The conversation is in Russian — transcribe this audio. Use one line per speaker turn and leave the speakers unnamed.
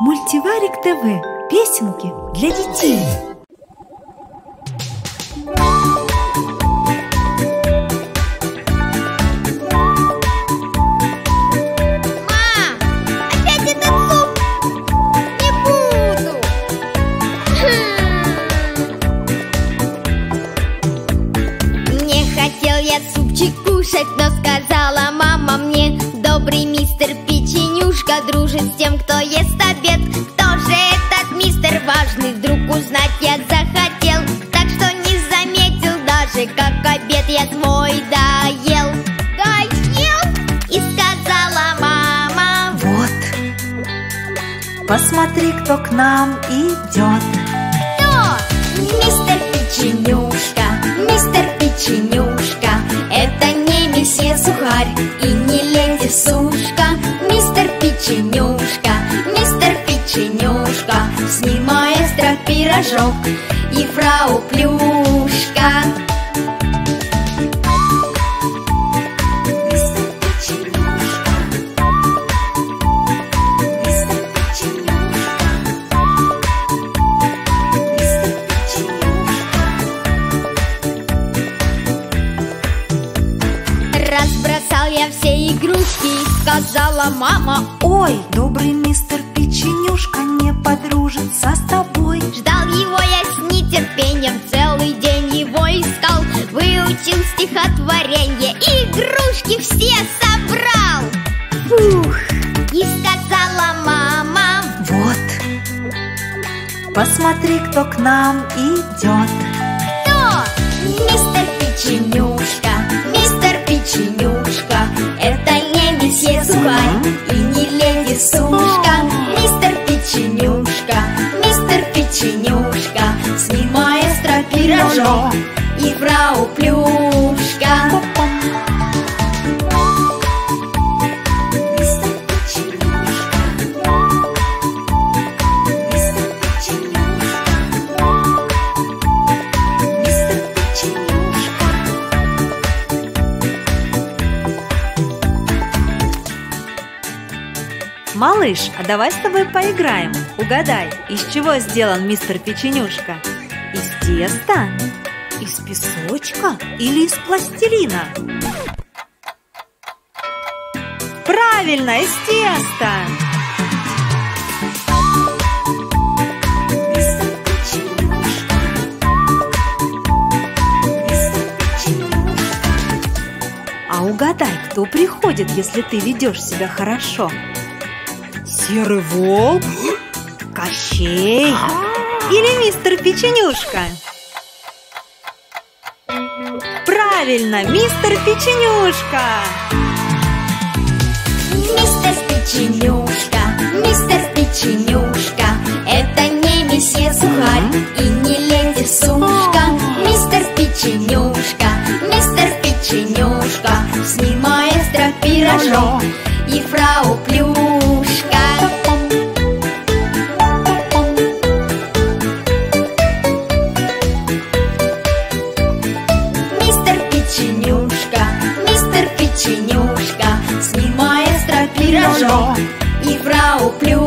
Мультиварик ТВ. Песенки для детей.
Не хотел я супчик кушать, но сказала мистер важный, вдруг узнать я захотел Так что не заметил даже, как обед я свой доел Доел? И сказала мама
Вот. Посмотри, кто к нам идет.
Кто? Мистер Печенюшка, мистер Печенюшка Это не месье Сухарь и не леди Сушка Мистер Печенюшка, мистер Печенюшка С ним маэстро Пирожок и фрау Плюшка. Разбросал я все игрушки сказала мама
Ой, добрый мистер Печенюшка не подружится с тобой.
Все собрал
Фух.
И сказала мама
Вот. Посмотри, кто к нам идет.
Кто? Мистер Печенюшка, мистер Печенюшка Это не месье Сухарь и не леди Сушка Мистер Печенюшка, мистер Печенюшка С ним маэстро Пирожок и фрау Плюшка
Малыш, а давай с тобой поиграем. Угадай, из чего сделан мистер Печенюшка? Из теста? Из песочка или из пластилина? Правильно, из теста! А угадай, кто приходит, если ты ведешь себя хорошо? Серый волк? Кощей? Или мистер Печенюшка? Правильно, мистер Печенюшка!
Мистер Печенюшка. ребро и фрау Плюс.